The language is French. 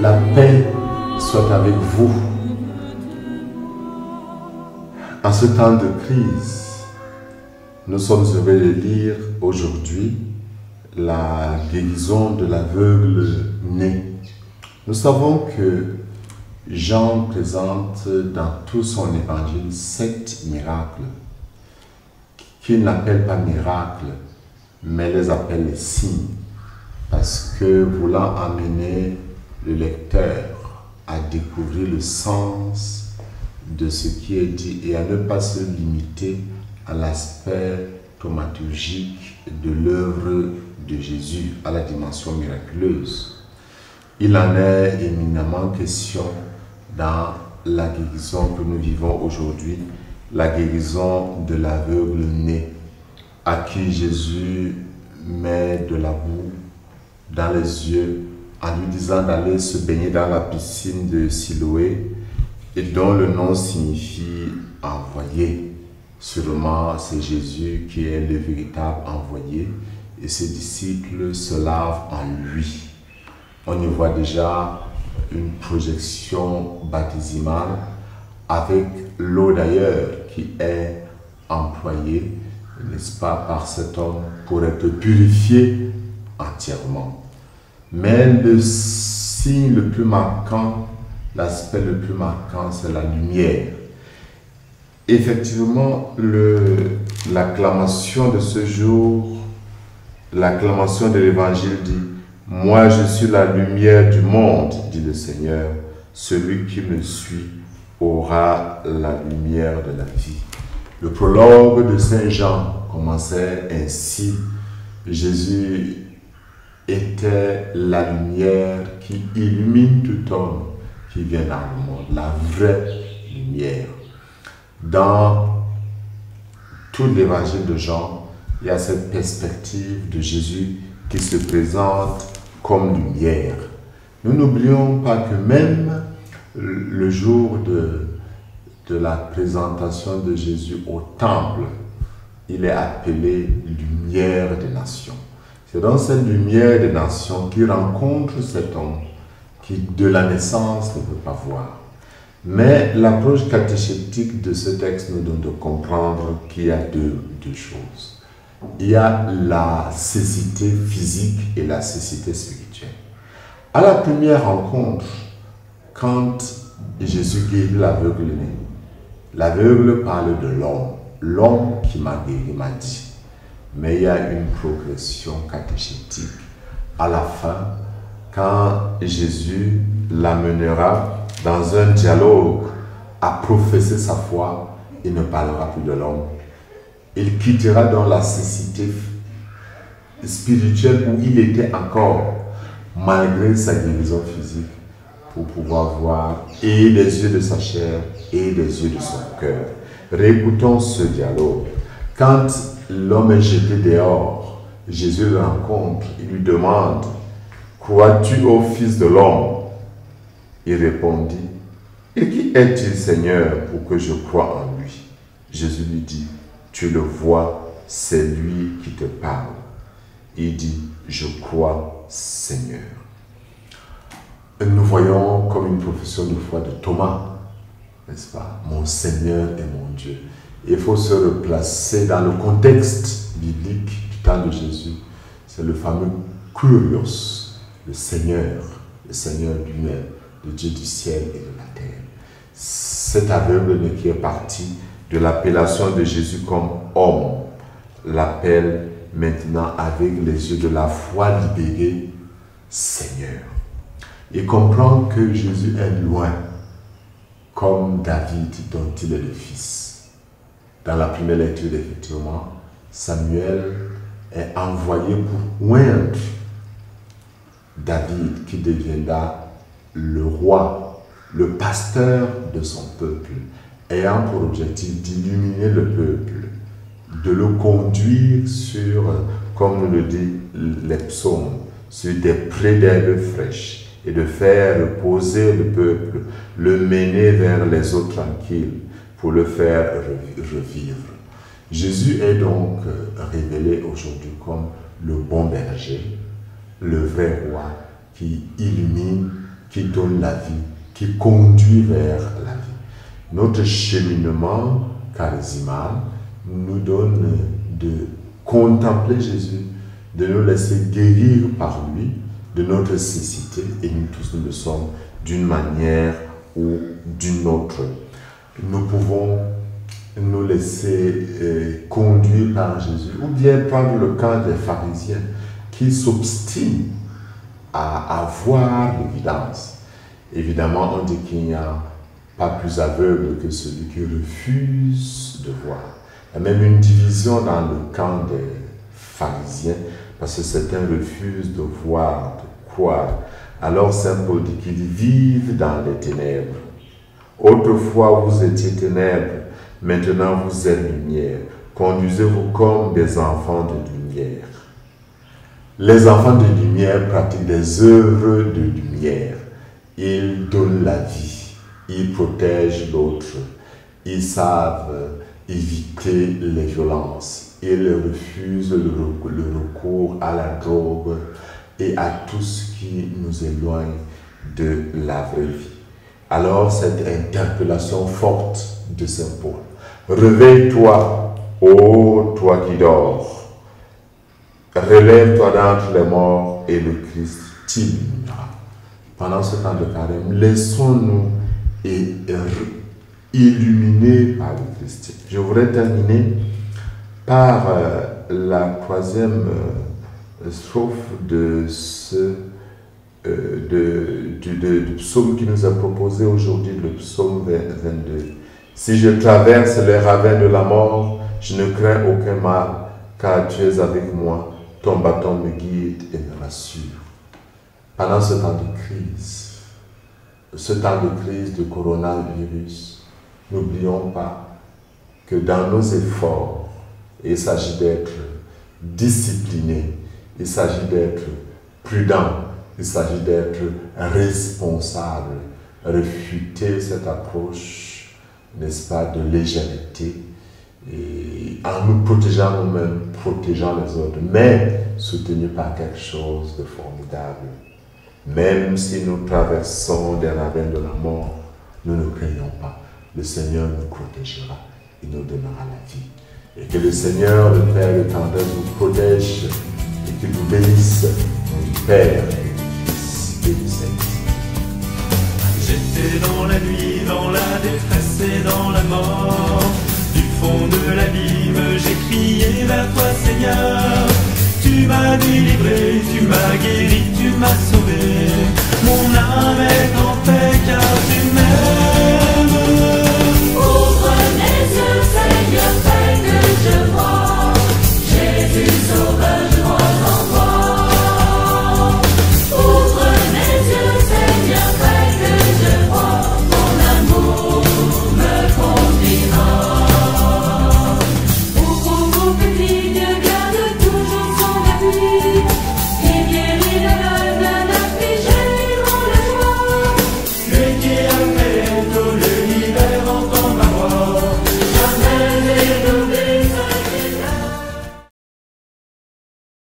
La paix soit avec vous. En ce temps de crise, nous sommes heureux de lire aujourd'hui la guérison de l'aveugle né. Nous savons que Jean présente dans tout son évangile sept miracles qu'il n'appelle pas miracles, mais les appelle signes, parce que voulant amener le lecteur à découvrir le sens de ce qui est dit et à ne pas se limiter à l'aspect thaumaturgique de l'œuvre de Jésus, à la dimension miraculeuse. Il en est éminemment question dans la guérison que nous vivons aujourd'hui, la guérison de l'aveugle né, à qui Jésus met de la boue dans les yeux en lui disant d'aller se baigner dans la piscine de Siloé et dont le nom signifie envoyé. Sûrement, c'est Jésus qui est le véritable envoyé et ses disciples se lavent en lui. On y voit déjà une projection baptisimale avec l'eau d'ailleurs qui est employée, n'est-ce pas, par cet homme pour être purifié entièrement. Mais le signe le plus marquant, l'aspect le plus marquant, c'est la lumière. Effectivement, l'acclamation de ce jour, l'acclamation de l'évangile dit, moi je suis la lumière du monde, dit le Seigneur, celui qui me suit aura la lumière de la vie. Le prologue de Saint Jean commençait ainsi. Jésus était la lumière qui illumine tout homme qui vient dans le monde, la vraie lumière. Dans tout l'évangile de Jean, il y a cette perspective de Jésus qui se présente comme lumière. Nous n'oublions pas que même le jour de, de la présentation de Jésus au temple, il est appelé lumière des nations. C'est dans cette lumière des nations qu'il rencontre cet homme qui de la naissance ne peut pas voir. Mais l'approche catéchétique de ce texte nous donne de comprendre qu'il y a deux, deux choses. Il y a la cécité physique et la cécité spirituelle. À la première rencontre, quand Jésus guérit l'aveugle l'aveugle parle de l'homme, l'homme qui m'a guéri m'a dit. Mais il y a une progression catéchétique. À la fin, quand Jésus l'amènera dans un dialogue à professer sa foi, il ne parlera plus de l'homme. Il quittera dans la cécité spirituelle où il était encore, malgré sa guérison physique, pour pouvoir voir et les yeux de sa chair et les yeux de son cœur. Réécoutons ce dialogue. Quand l'homme est jeté dehors, Jésus le rencontre, il lui demande, Crois-tu au Fils de l'homme? Il répondit, Et qui est-il Seigneur pour que je croie en lui? Jésus lui dit, Tu le vois, c'est lui qui te parle. Il dit, Je crois Seigneur. Nous voyons comme une profession de foi de Thomas, n'est-ce pas? Mon Seigneur et mon Dieu. Il faut se replacer dans le contexte biblique du temps de Jésus. C'est le fameux Curios, le Seigneur, le Seigneur lui-même, le Dieu du ciel et de la terre. Cet aveugle qui est parti de l'appellation de Jésus comme homme, l'appelle maintenant avec les yeux de la foi libérée Seigneur. Il comprend que Jésus est loin, comme David dont il est le fils. Dans la première lecture, effectivement, Samuel est envoyé pour oindre David qui deviendra le roi, le pasteur de son peuple, ayant pour objectif d'illuminer le peuple, de le conduire sur, comme le dit les psaumes, sur des prés d'herbes fraîches et de faire reposer le peuple, le mener vers les eaux tranquilles pour le faire revivre. Jésus est donc révélé aujourd'hui comme le bon berger, le vrai roi qui illumine qui donne la vie, qui conduit vers la vie. Notre cheminement charismal nous donne de contempler Jésus, de nous laisser guérir par lui de notre cécité et nous tous nous le sommes d'une manière ou d'une autre. Laisser euh, conduire par Jésus ou bien prendre le cas des pharisiens qui s'obstinent à avoir l'évidence. Évidemment, on dit qu'il n'y a pas plus aveugle que celui qui refuse de voir. Il y a même une division dans le camp des pharisiens parce que certains refusent de voir, de croire. Alors Saint Paul dit qu'ils vivent dans les ténèbres. Autrefois vous étiez ténèbres, maintenant vous êtes lumière. Conduisez-vous comme des enfants de lumière. Les enfants de lumière pratiquent des œuvres de lumière. Ils donnent la vie, ils protègent l'autre, ils savent éviter les violences, ils refusent le recours à la drogue et à tout ce qui nous éloigne de la vraie vie. Alors cette interpellation forte de Saint Paul, réveille-toi, ô toi qui dors, relève-toi d'entre les morts et le Christ t'illuminera. Pendant ce temps de carême, laissons-nous illuminer par le Christ. Je voudrais terminer par euh, la troisième euh, strophe de ce euh, de, du, psaume qui nous a proposé aujourd'hui, le psaume 22. Si je traverse les ravins de la mort, je ne crains aucun mal, car tu es avec moi ton bâton me guide et me rassure. Pendant ce temps de crise, ce temps de crise de coronavirus, n'oublions pas que dans nos efforts, il s'agit d'être discipliné, il s'agit d'être prudent, il s'agit d'être responsable, refuter cette approche, n'est-ce pas, de légèreté et en nous protégeant nous-mêmes, protégeant les autres, mais soutenus par quelque chose de formidable. Même si nous traversons des ravins de la mort, nous ne craignons pas. Le Seigneur nous protégera, il nous donnera la vie. Et que le Seigneur, le Père étendard, nous protège et qu'il nous bénisse, Père et Fils et du. J'étais dans la nuit, dans la détresse et dans la mort fond de l'abîme, j'ai crié vers toi Seigneur. Tu m'as délivré, tu m'as guéri, tu m'as sauvé. Mon âme est en paix car tu